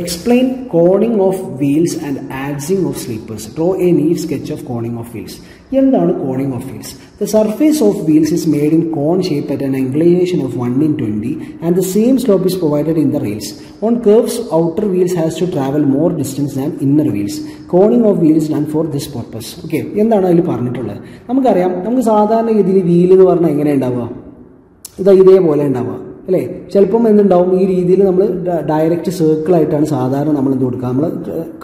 Explain coning of wheels and adzing of sleepers draw a neat sketch of coning of wheels എന്താണ് coning of wheels the surface of wheels is made in cone shape at an inclination of one in twenty and the same slope is provided in the rails on curves outer wheels has to travel more distance than inner wheels coning of wheels done for this purpose okay എന്താണ് അതിൽ പറഞ്ഞിട്ടുള്ളത്? നമുക്കറിയാം നമുക്ക് സാധാരണ ഗതിയിൽ wheel എന്ന് പറഞ്ഞാൽ എങ്ങനെ ഉണ്ടാവുക? ഇത് ഇതേപോലെ ഉണ്ടാവുക. അല്ലേ? ചിലപ്പം എന്തുണ്ടാവും? ഈ രീതിയിൽ നമ്മൾ ഡയറക്റ്റ് സർക്കിൾ ആയിട്ടാണ് സാധാരണ നമ്മൾ എന്ത് കൊടുക്കുക? നമ്മൾ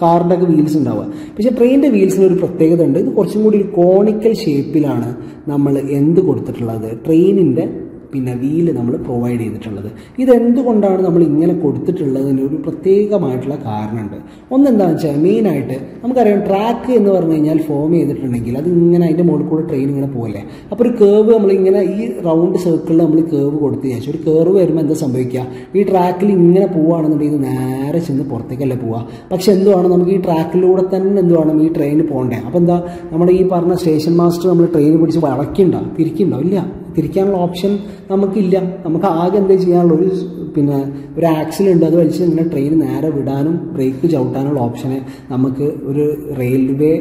കാറിന്റെ ഒക്കെ വീൽസ് ഉണ്ടാവുക. പക്ഷേ ട്രെയിനിന്റെ വീൽസിന് ഒരു പ്രത്യേകത ഉണ്ട്. ഇത് കുറച്ചും കൂടി ഒരു കോണിക്കൽ ഷേപ്പിലാണ് നമ്മൾ എന്ത് കൊടുത്തിട്ടുള്ളത്? ട്രെയിനിന്റെ പിന്നെ വീൽ നമ്മൾ പ്രൊവൈഡ് ചെയ്തിട്ടുള്ളത്. ഇതെന്തുകൊണ്ടാണ് നമ്മൾ ഇങ്ങനെ കൊടുത്തിട്ടുള്ളതിന് ഒരു പ്രത്യേകമായിട്ടുള്ള കാരണമുണ്ട്. ഒന്നെന്താണെന്ന് വെച്ചാൽ മെയിനായിട്ട് നമുക്കറിയാം ട്രാക്ക് എന്ന് പറഞ്ഞു കഴിഞ്ഞാൽ ഫോം ചെയ്തിട്ടുണ്ടെങ്കിൽ അത് ഇങ്ങനെ അതിന്റെ മുകളിൽ കൂടെ ട്രെയിൻ ഇങ്ങനെ പോകല്ലേ അപ്പോൾ ഒരു കേർവ് നമ്മൾ ഇങ്ങനെ ഈ റൗണ്ട് സർക്കിളിൽ നമ്മൾ കേർവ് കൊടുത്ത് ശേഷം ഒരു കേർവ് വരുമ്പോൾ എന്താ സംഭവിക്കുക ഈ ട്രാക്കിൽ ഇങ്ങനെ പോവുകയാണെന്നുണ്ടെങ്കിൽ നേരെ ചെന്ന് പുറത്തേക്കല്ലേ പോവുക പക്ഷെ എന്തുവാണ്? നമുക്ക് ഈ ട്രാക്കിലൂടെ തന്നെ എന്തുവാണ് ഈ ട്രെയിൻ പോകണ്ടേ അപ്പോൾ എന്താ? നമ്മുടെ ഈ പറഞ്ഞ സ്റ്റേഷൻ മാസ്റ്റർ നമ്മൾ ട്രെയിൻ പിടിച്ച് വളയ്ക്കണ്ടോ തിരിക്കുണ്ടാവും ഇല്ല. തിരിക്കാനുള്ള ഓപ്ഷൻ നമുക്കില്ല. നമുക്ക് ആകെ എന്താ ചെയ്യാനുള്ള ഒരു പിന്നെ ഒരു ആക്സിഡന്റ് അത് വലിച്ച് ഇങ്ങനെ ട്രെയിൻ നേരെ വിടാനും ബ്രേക്ക് ചവിട്ടാനുള്ള ഓപ്ഷനെ നമുക്ക് ഒരു റെയിൽവേ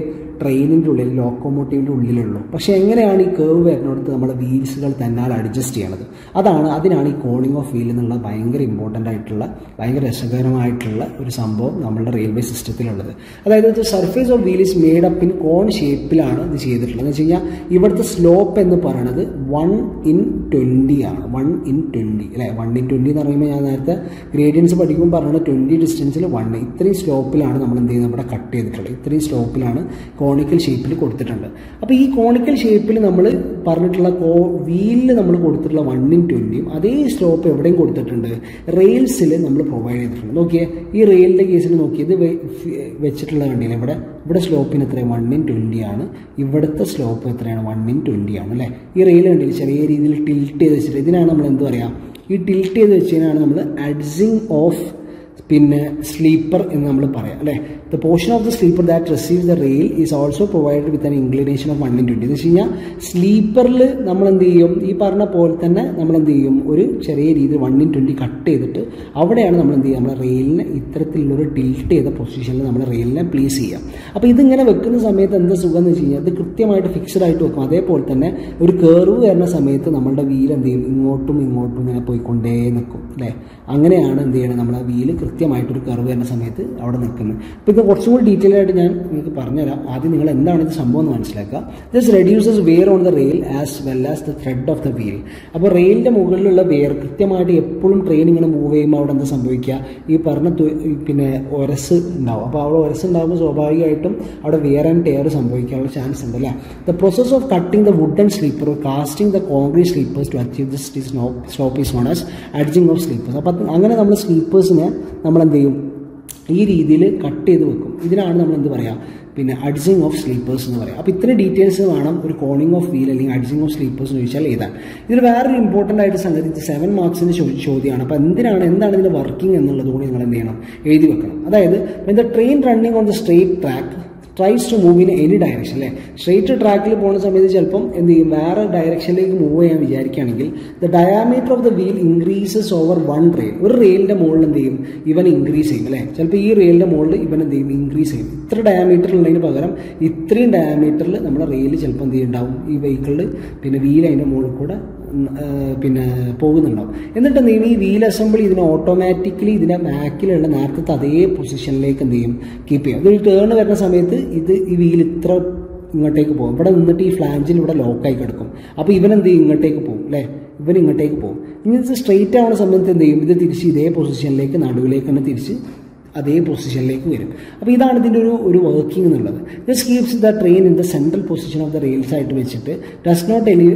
ട്രെയിനിന്റെ ഉള്ളിൽ ലോക്കോമോട്ടീവിന്റെ ഉള്ളിലുള്ളൂ. പക്ഷേ എങ്ങനെയാണ് ഈ കേവ് വരുന്നിടത്ത് നമ്മൾ വീൽസുകൾ തന്നാൽ അഡ്ജസ്റ്റ് ചെയ്യണത്? അതാണ് അതിനാണ് ഈ കോളിംഗ് ഓഫ് വീൽ എന്നുള്ള ഭയങ്കര ഇമ്പോർട്ടന്റ് ആയിട്ടുള്ള ഭയങ്കര രസകരമായിട്ടുള്ള ഒരു സംഭവം നമ്മളുടെ റെയിൽവേ സിസ്റ്റത്തിലുള്ളത് അതായത് surface of wheel is made up in cone ഷേപ്പിലാണ് ഇത് ചെയ്തിട്ടുള്ളത്. എന്ന് വെച്ച് കഴിഞ്ഞാൽ ഇവിടുത്തെ സ്ലോപ്പ് എന്ന് പറയുന്നത് വൺ ഇൻ ട്വന്റി ആണ്. വൺ ഇൻ ട്വന്റി അല്ലേ? വൺ ഇൻ ട്വന്റി എന്ന് പറയുമ്പോൾ ഞാൻ നേരത്തെ ഗ്രേഡിയൻസ് പഠിക്കുമ്പോൾ പറഞ്ഞത് ട്വന്റി ഡിസ്റ്റൻസിൽ വൺ ഇത്രയും സ്ലോപ്പിലാണ് നമ്മൾ എന്ത് ചെയ്യുന്നത്? ഇവിടെ കട്ട് ചെയ്തിട്ടുള്ളത്. ഇത്രയും സ്ലോപ്പിലാണ് കോണിക്കൽ ഷേപ്പിൽ കൊടുത്തിട്ടുണ്ട്. അപ്പോൾ ഈ കോണിക്കൽ ഷേപ്പിൽ നമ്മൾ പറഞ്ഞിട്ടുള്ള കോ വീലിൽ നമ്മൾ കൊടുത്തിട്ടുള്ള വണ്ണും ട്വന്റിയും അതേ സ്ലോപ്പ് എവിടെയും കൊടുത്തിട്ടുണ്ട്. റെയിൽസിൽ നമ്മൾ പ്രൊവൈഡ് ചെയ്തിട്ടുണ്ട്. നോക്കിയേ ഈ റെയിലിന്റെ കേസിൽ നോക്കിയത് വെച്ചിട്ടുള്ള കണ്ടില്ല ഇവിടെ? ഇവിടെ സ്ലോപ്പിന് എത്രയാണ് വണ്ണിൻ ട്വന്റി ആണ്. ഇവിടുത്തെ സ്ലോപ്പ് എത്രയാണ് വണ്ണിൻ ട്വന്റി ആണ് അല്ലേ? ഈ റെയിൽ കണ്ടില്ല ചെറിയ രീതിയിൽ ടിൽറ്റ് ചെയ്ത് വെച്ചിട്ട്. ഇതിനാണ് നമ്മൾ എന്ത് പറയുക ഈ ടിൽറ്റ് ചെയ്ത് വെച്ചതിനാണ് നമ്മൾ അഡ്സിങ് ഓഫ് പിന്നെ സ്ലീപ്പർ എന്ന് നമ്മൾ പറയാം അല്ലേ? Of the sleeper that receive the rail is also provide with an inclination of one in twenty എന്ന് വെച്ച് കഴിഞ്ഞാൽ സ്ലീപ്പറിൽ നമ്മൾ എന്ത് ചെയ്യും ഈ പറഞ്ഞ പോലെ തന്നെ നമ്മൾ എന്ത് ചെയ്യും ഒരു ചെറിയ രീതിയിൽ വൺ ഇൻ ട്വന്റി കട്ട് ചെയ്തിട്ട് അവിടെയാണ് നമ്മൾ എന്ത് ചെയ്യുക നമ്മുടെ റെയിലിനെ ഇത്തരത്തിലുള്ളൊരു ടിൽറ്റ് ചെയ്ത പൊസിഷനിൽ നമ്മൾ റെയിലിനെ പ്ലേസ് ചെയ്യാം അപ്പോൾ ഇതിങ്ങനെ വെക്കുന്ന സമയത്ത് എന്ത് സുഖം എന്ന് വെച്ച് കഴിഞ്ഞാൽ ഇത് കൃത്യമായിട്ട് ഫിക്സ്ഡ് ആയിട്ട് വെക്കും. അതേപോലെ തന്നെ ഒരു കേർവ് വരുന്ന സമയത്ത് നമ്മളുടെ വീൽ എന്ത് ചെയ്യും ഇങ്ങോട്ടും ഇങ്ങോട്ടും ഇങ്ങനെ പോയിക്കൊണ്ടേ നിൽക്കും അല്ലേ? അങ്ങനെയാണ് എന്ത് ചെയ്യണം നമ്മുടെ വീൽ കൃത്യമായിട്ടൊരു കർവ് വരുന്ന സമയത്ത് അവിടെ നിൽക്കുന്നത്. അപ്പോൾ ഇത് കുറച്ചും കൂടി ഡീറ്റെയിൽ ആയിട്ട് ഞാൻ നിങ്ങൾക്ക് പറഞ്ഞുതരാം. ആദ്യം നിങ്ങൾ എന്താണ് ഇത് സംഭവം എന്ന് മനസ്സിലാക്കുക. This reduces wear on the rail as well as the tread of the wheel അപ്പോൾ റെയിലിന്റെ മുകളിലുള്ള വെയർ കൃത്യമായിട്ട് എപ്പോഴും ട്രെയിൻ ഇങ്ങനെ മൂവ് ചെയ്യുമ്പോൾ അവിടെ എന്താ സംഭവിക്കുക? ഈ പറഞ്ഞ പിന്നെ ഒരസ് ഉണ്ടാവും. അപ്പോൾ അവിടെ ഒരസ് ഉണ്ടാകുമ്പോൾ സ്വാഭാവികമായിട്ടും അവിടെ വെയർ ആൻഡ് ടെയർ സംഭവിക്കാനുള്ള ചാൻസ് ഉണ്ട് അല്ലേ? The process of cutting the wooden sleeper casting the concrete sleepers to achieve this slope is known as adzing of sleepers അപ്പോൾ അങ്ങനെ നമ്മൾ സ്ലീപ്പേഴ്സിനെ നമ്മൾ എന്ത് ചെയ്യും? ഈ രീതിയിൽ കട്ട് ചെയ്ത് വെക്കും. ഇതിനാണ് നമ്മൾ എന്ത് പറയുക പിന്നെ അഡ്ജിങ് ഓഫ് സ്ലീപ്പേഴ്സ് എന്ന് പറയാം. അപ്പോൾ ഇത്രയും ഡീറ്റെയിൽസ് വേണം ഒരു കോണിംഗ് ഓഫ് വീൽ അല്ലെങ്കിൽ അഡ്ജിങ് ഓഫ് സ്ലീപ്പേഴ്സ് എന്ന് ചോദിച്ചാൽ എഴുതാൻ. ഇതിൽ വേറൊരു ഇമ്പോർട്ടന്റ് ആയിട്ട് സംഗതി സെവൻ മാർക്സിന്റെ ചോദ്യമാണ്. അപ്പോൾ എന്തിനാണ് എന്താണ് ഇതിന്റെ വർക്കിംഗ് എന്നുള്ളത് കൂടി നിങ്ങൾ എന്ത് ചെയ്യണം? എഴുതി വെക്കണം. അതായത് the train running on the straight track tries to move in any direction അല്ലേ? സ്ട്രേറ്റ് ട്രാക്കിൽ പോകുന്ന സമയത്ത് ചിലപ്പം എന്ത് ചെയ്യും? വേറെ ഡയറക്ഷനിലേക്ക് മൂവ് ചെയ്യാൻ വിചാരിക്കുകയാണെങ്കിൽ the diameter of the wheel increases over one rail ഒരു റെയിലിന്റെ മുകളിൽ എന്ത് ചെയ്യും? ഇവൻ ഇൻക്രീസ് ചെയ്യും അല്ലേ? ചിലപ്പോൾ ഈ റെയിലിന്റെ മുകളിൽ ഇവൻ എന്ത് ചെയ്യും? ഇൻക്രീസ് ചെയ്യും. ഇത്ര ഡയാമീറ്റർ ഉള്ളതിന് പകരം ഇത്രയും ഡയാമീറ്ററിൽ നമ്മുടെ റെയിൽ ചിലപ്പോൾ എന്ത് ചെയ്യുന്നുണ്ടാവും ഈ വെഹിക്കിളിൽ പിന്നെ വീൽ അതിന്റെ മുകളിൽ കൂടെ പിന്നെ പോകുന്നുണ്ടാവും. എന്നിട്ട് നീ ഈ വീൽ അസംബിൾ ഇതിനെ ഓട്ടോമാറ്റിക്കലി ഇതിനെ ബാക്കിലുള്ള നേരത്തെ അതേ പൊസിഷനിലേക്ക് എന്ത് ചെയ്യും? കീപ്പ് ചെയ്യും. അതൊരു ടേൺ വരുന്ന സമയത്ത് ഇത് ഈ വീൽ ഇത്ര ഇങ്ങോട്ടേക്ക് പോകും. ഇവിടെ നിന്നിട്ട് ഈ ഫ്ലാഞ്ചിൽ ഇവിടെ ലോക്കായി കിടക്കും. അപ്പോൾ ഇവൻ എന്ത് ചെയ്യും? ഇങ്ങോട്ടേക്ക് പോകും അല്ലേ? ഇവൻ ഇങ്ങോട്ടേക്ക് പോകും. ഇനി ഇത് സ്ട്രെയിറ്റ് ആവുന്ന സമയത്ത് എന്ത് ചെയ്യും? ഇത് തിരിച്ച് ഇതേ പൊസിഷനിലേക്ക് നടുവിലേക്ക് തന്നെ തിരിച്ച് അതേ പൊസിഷനിലേക്ക് വരും. അപ്പോൾ ഇതാണ് ഇതിന്റെ ഒരു ഒരു വർക്കിംഗ് എന്നുള്ളത്. This keeps the train in the central position of the rails ആയിട്ട് വെച്ചിട്ട് does not any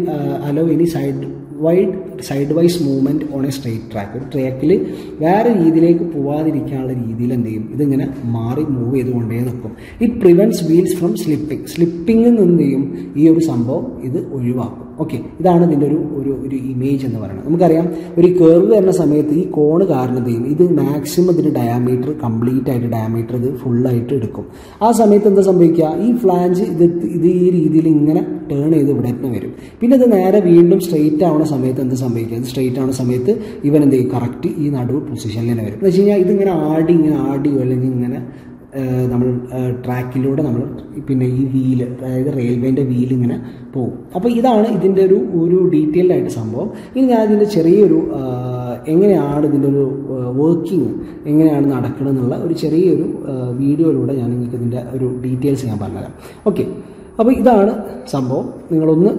allow any side wide sidewise movement on a straight track ഒരു ട്രാക്കിൽ വേറെ രീതിയിലേക്ക് പോവാതിരിക്കാനുള്ള രീതിയിൽ എന്ത് ചെയ്യും? ഇതിങ്ങനെ മാറി മൂവ് ചെയ്തുകൊണ്ടേ നിൽക്കും. It prevents wheels from slipping സ്ലിപ്പിങ്ങിൽ നിന്ന് ചെയ്യും? ഈ ഒരു സംഭവം ഇത് ഒഴിവാക്കും. ഓക്കെ ഇതാണ് ഇതിന്റെ ഒരു ഒരു ഒരു ഇമേജ് എന്ന് പറയുന്നത്. നമുക്കറിയാം ഒരു കേർവ് വരുന്ന സമയത്ത് ഈ കോണ് ചെയ്യും? ഇത് മാക്സിമം ഇതിന്റെ ഡയാമീറ്റർ കംപ്ലീറ്റ് ആയിട്ട് ഡയാമീറ്റർ ഇത് ഫുള്ളായിട്ട് എടുക്കും. ആ സമയത്ത് എന്താ സംഭവിക്കുക? ഈ ഫ്ലാഞ്ച് ഇത് ഇത് ഈ രീതിയിൽ ഇങ്ങനെ ടേൺ ചെയ്ത് ഇവിടെ തന്നെ വരും. പിന്നെ ഇത് നേരെ വീണ്ടും സ്ട്രെയിറ്റ് ആവുന്ന സമയത്ത് എന്ത് സംഭവിക്കുക? ഇത് സ്ട്രെയിറ്റ് ആവുന്ന സമയത്ത് ഇവൻ എന്ത് ചെയ്യും? കറക്റ്റ് ഈ നടുവ് പൊസിഷനിൽ തന്നെ വരും. എന്ന് വെച്ച് കഴിഞ്ഞാൽ ഇതിങ്ങനെ ആടി ഇങ്ങനെ ആടി അല്ലെങ്കിൽ ഇങ്ങനെ നമ്മൾ ട്രാക്കിലൂടെ നമ്മൾ പിന്നെ ഈ വീൽ അതായത് റെയിൽവേന്റെ വീൽ ഇങ്ങനെ പോകും. അപ്പോൾ ഇതാണ് ഇതിന്റെ ഒരു ഒരു ഡീറ്റെയിൽഡ് ആയിട്ട് സംഭവം. ഇനി ഞാൻ ഇതിന്റെ ചെറിയൊരു എങ്ങനെയാണ് ഇതിന്റെ ഒരു വർക്കിംഗ് എങ്ങനെയാണ് നടക്കുന്നത് എന്നുള്ള ഒരു ചെറിയൊരു വീഡിയോയിലൂടെ ഞാൻ നിങ്ങൾക്ക് ഇതിന്റെ ഒരു ഡീറ്റെയിൽസ് ഞാൻ പറഞ്ഞുതരാം. ഓക്കെ അപ്പോൾ ഇതാണ് സംഭവം. നിങ്ങളൊന്ന്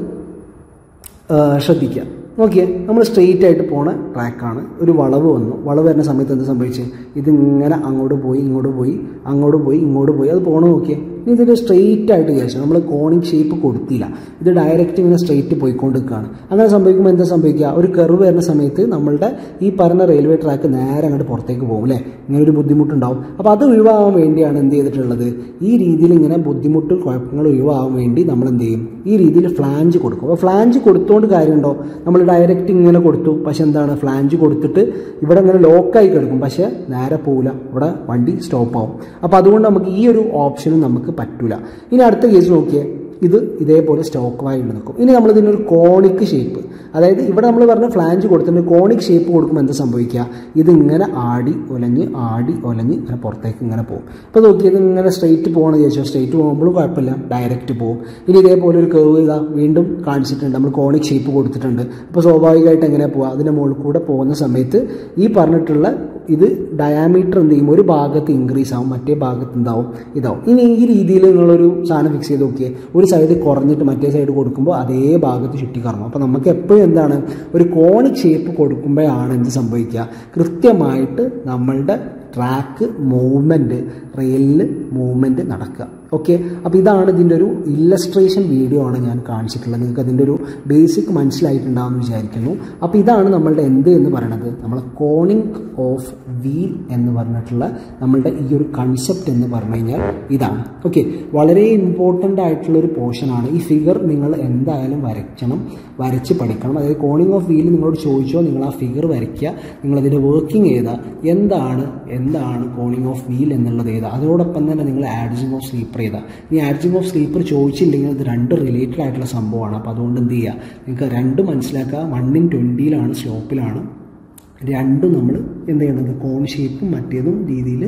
ശ്രദ്ധിക്കുക. നോക്കിയേ നമ്മൾ സ്ട്രെയിറ്റ് ആയിട്ട് പോണ ട്രാക്കാണ് ഒരു വളവ് വന്നു. വളവ് വരുന്ന സമയത്ത് എന്ത് സംഭവിച്ചു? ഇതിങ്ങനെ അങ്ങോട്ട് പോയി ഇങ്ങോട്ട് പോയി അങ്ങോട്ട് പോയി ഇങ്ങോട്ട് പോയി. അത് പോണ നോക്കിയേ. ഇനി ഇതിന്റെ സ്ട്രെയിറ്റ് ആയിട്ട് വിചാരിച്ചു നമ്മൾ കോണിങ് ഷേപ്പ് കൊടുത്തില്ല. ഇത് ഡയറക്റ്റ് ഇങ്ങനെ സ്ട്രെയിറ്റ് പോയിക്കൊണ്ടിരിക്കുകയാണ്. അങ്ങനെ സംഭവിക്കുമ്പോൾ എന്താ സംഭവിക്കുക? ഒരു കർവ് വരുന്ന സമയത്ത് നമ്മളുടെ ഈ പറഞ്ഞ റെയിൽവേ ട്രാക്ക് നേരെ അങ്ങോട്ട് പുറത്തേക്ക് പോകും അല്ലേ? ഇങ്ങനെ ഒരു ബുദ്ധിമുട്ടുണ്ടാവും. അപ്പോൾ അത് ഒഴിവാകാൻ വേണ്ടിയാണ് എന്ത് ചെയ്തിട്ടുള്ളത്? ഈ രീതിയിൽ ഇങ്ങനെ ബുദ്ധിമുട്ടും കുഴപ്പങ്ങൾ ഒഴിവാകാൻ വേണ്ടി നമ്മൾ എന്ത് ചെയ്യും? ഈ രീതിയിൽ ഫ്ലാഞ്ച് കൊടുക്കും. അപ്പോൾ ഫ്ലാഞ്ച് കൊടുത്തുകൊണ്ട് കാര്യമുണ്ടോ? നമ്മൾ ഡയറക്റ്റ് ഇങ്ങനെ കൊടുത്തു. പക്ഷെ എന്താണ്? ഫ്ലാഞ്ച് കൊടുത്തിട്ട് ഇവിടെ ഇങ്ങനെ ലോക്കായി കിടക്കും. പക്ഷേ നേരെ പോകില്ല ഇവിടെ വണ്ടി സ്റ്റോപ്പ് ആവും. അപ്പോൾ അതുകൊണ്ട് നമുക്ക് ഈ ഒരു ഓപ്ഷനും നമുക്ക് പറ്റൂല. ഇനി അടുത്ത കേസ് നോക്കിയേ. ഇത് ഇതേപോലെ സ്റ്റോക്ക് വായിട്ട് നിൽക്കും. ഇനി നമ്മൾ ഇതിനൊരു കോണിക് ഷേപ്പ്. അതായത് ഇവിടെ നമ്മൾ പറഞ്ഞ ഫ്ലാഞ്ച് കൊടുത്തിട്ട് കോണിക് ഷേപ്പ് കൊടുക്കുമ്പോൾ എന്താ സംഭവിക്കുക? ഇത് ഇങ്ങനെ ആടി ഒലഞ്ഞ് ആടി ഒലഞ്ഞ് ഇങ്ങനെ പുറത്തേക്ക് ഇങ്ങനെ പോകും. ഇപ്പോൾ നോക്കിയത് ഇങ്ങനെ സ്ട്രെയിറ്റ് പോകണം ചോദിച്ചാൽ സ്ട്രെയിറ്റ് പോകുമ്പോഴും കുഴപ്പമില്ല. ഡയറക്റ്റ് പോകും. ഇനി ഇതേപോലെ ഒരു കർവ് ഇതാ വീണ്ടും കാണിച്ചിട്ടുണ്ട്. നമ്മൾ കോണിക് ഷേപ്പ് കൊടുത്തിട്ടുണ്ട്. അപ്പോൾ സ്വാഭാവികമായിട്ട് എങ്ങനെ പോവുക? അതിന്റെ മുകളിൽ കൂടെ പോകുന്ന സമയത്ത് ഈ പറഞ്ഞിട്ടുള്ള ഇത് ഡയാമീറ്റർ എന്ത് ചെയ്യും? ഒരു ഭാഗത്ത് ഇൻക്രീസ് ആവും. മറ്റേ ഭാഗത്ത് എന്താവും? ഇതാവും. ഇനി ഈ രീതിയിൽ നിങ്ങളൊരു സാധനം ഫിക്സ് ചെയ്ത് നോക്കിയേ. ഒരു സൈഡ് കുറഞ്ഞിട്ട് മറ്റേ സൈഡ് കൊടുക്കുമ്പോൾ അതേ ഭാഗത്ത് ചുറ്റിക്കറങ്ങും. അപ്പോൾ നമുക്ക് എപ്പോഴും എന്താണ്? ഒരു കോണിക് ഷേപ്പ് കൊടുക്കുമ്പോഴാണ് എന്ത് സംഭവിക്കുക? കൃത്യമായിട്ട് നമ്മളുടെ ട്രാക്ക് മൂവ്മെന്റ് റെയിലിൽ മൂവ്മെന്റ് നടക്കുക. ഓക്കെ അപ്പോൾ ഇതാണ് ഇതിന്റെ ഒരു ഇല്ലസ്ട്രേഷൻ വീഡിയോ ആണ് ഞാൻ കാണിച്ചിട്ടുള്ളത്. നിങ്ങൾക്ക് അതിന്റെ ഒരു ബേസിക് മനസ്സിലായിട്ടുണ്ടാകുമെന്ന് വിചാരിക്കുന്നു. അപ്പോൾ ഇതാണ് നമ്മളുടെ എന്ത് എന്ന് പറയുന്നത് നമ്മൾ കോണിംഗ് ഓഫ് വീൽ എന്ന് പറഞ്ഞിട്ടുള്ള നമ്മളുടെ ഈ ഒരു കൺസെപ്റ്റ് എന്ന് പറഞ്ഞു കഴിഞ്ഞാൽ ഇതാണ്. ഓക്കെ വളരെ ഇമ്പോർട്ടന്റ് ആയിട്ടുള്ള ഒരു പോർഷനാണ് ഈ ഫിഗർ നിങ്ങൾ എന്തായാലും വരയ്ക്കണം. വരച്ച് പഠിക്കണം. അതായത് കോണിംഗ് ഓഫ് വീൽ നിങ്ങളോട് ചോദിച്ചോ നിങ്ങൾ ആ ഫിഗർ വരയ്ക്കുക. നിങ്ങളതിന്റെ വർക്കിംഗ് ഏതാ? എന്താണ്? എന്താണ് കോണിംഗ് ഓഫ് വീൽ എന്നുള്ളത് ഏതാ? അതോടൊപ്പം തന്നെ നിങ്ങൾ ആഡ്ജിങ് ഓഫ് സ്ലീപ്പർ ചെയ്താ ഇനി ആർജിങ് ഓഫ് സ്ലീപ്പർ ചോദിച്ചില്ലെങ്കിൽ അത് രണ്ട് റിലേറ്റഡ് ആയിട്ടുള്ള സംഭവമാണ്. അപ്പോൾ അതുകൊണ്ട് എന്ത് ചെയ്യുക നിങ്ങൾക്ക് രണ്ടും മനസ്സിലാക്കുക വണ്ണിൻ ട്വന്റിയിലാണ് സ്ലോപ്പിലാണ് രണ്ടും നമ്മൾ എന്ത് ചെയ്യണത്? കോൺ ഷേപ്പും മറ്റേതും രീതിയിൽ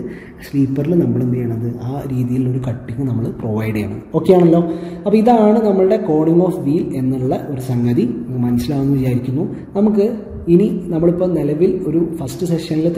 സ്ലീപ്പറിൽ നമ്മൾ എന്ത് ചെയ്യണത്? ആ രീതിയിലുള്ള ഒരു കട്ടിങ് നമ്മൾ പ്രൊവൈഡ് ചെയ്യണം. ഓക്കെ ആണല്ലോ? അപ്പോൾ ഇതാണ് നമ്മളുടെ കോണിങ് ഓഫ് വീൽ എന്നുള്ള ഒരു സംഗതി. മനസ്സിലാവുമെന്ന് വിചാരിക്കുന്നു. നമുക്ക് ഇനി നമ്മളിപ്പോൾ നിലവിൽ ഒരു ഫസ്റ്റ് സെഷനിൽ